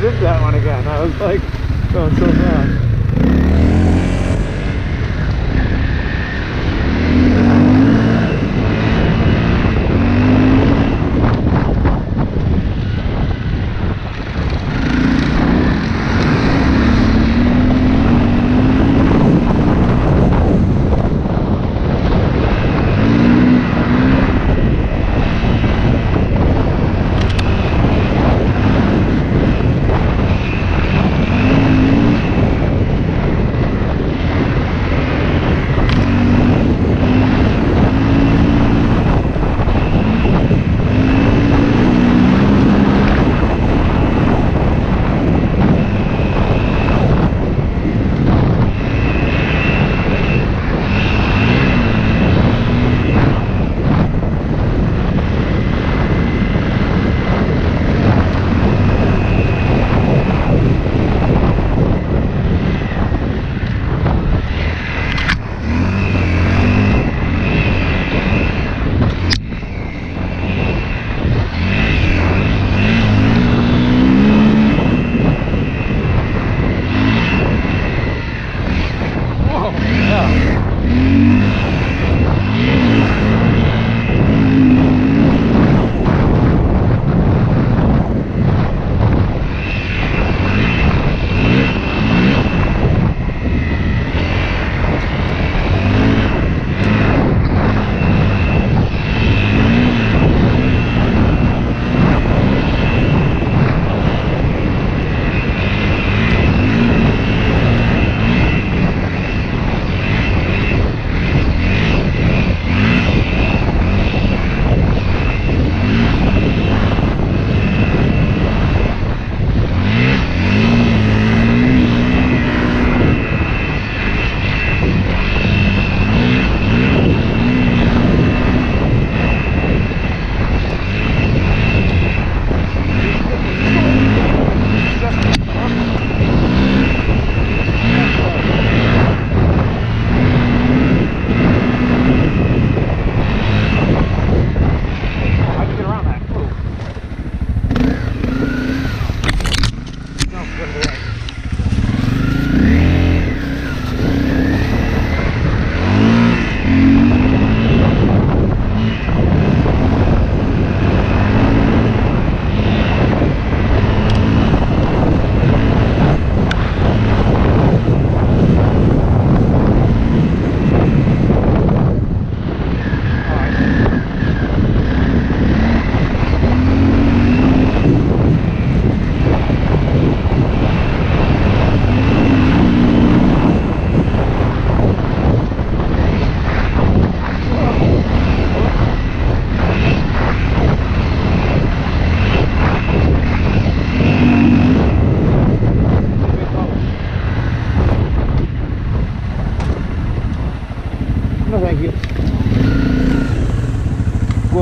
did that one again. I was like going so fast.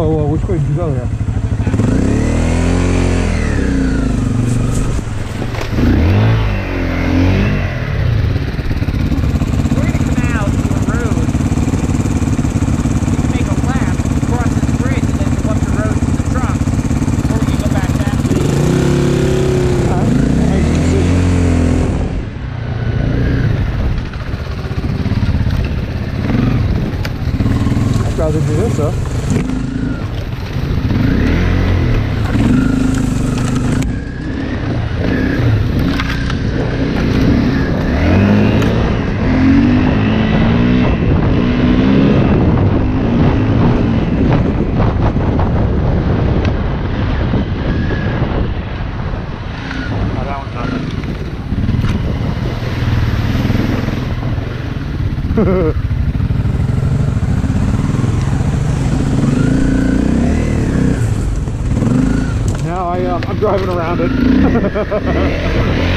o, o, which way did you go there? now I, um, I'm driving around it.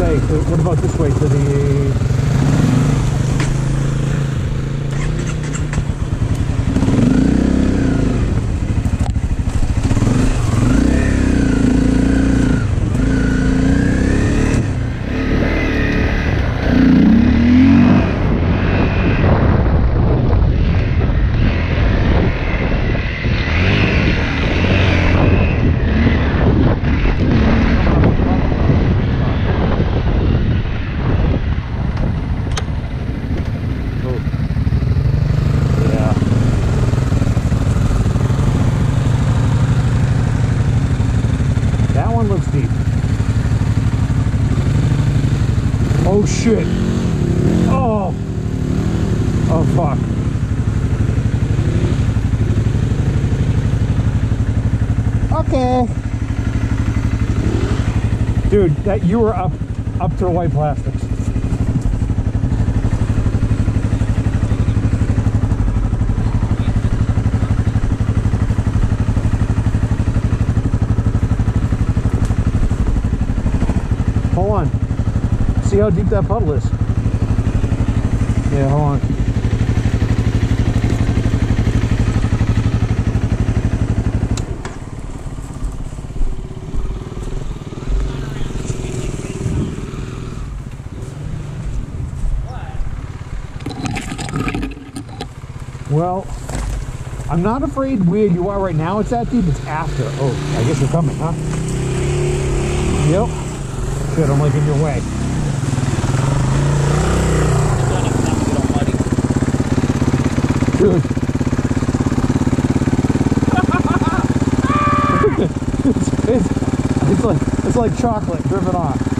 say? What about this way to the? Yeah. That one looks deep. Oh shit. Oh. Oh fuck. Okay. Dude, that you were up up to white plastics. Hold on. See how deep that puddle is. Yeah, hold on. Well, I'm not afraid where you are right now it's that deep. It's after. Oh, I guess you're coming, huh? Yep. Shit, I'm like in your way. Dude. it's, it's, it's like it's like chocolate driven off.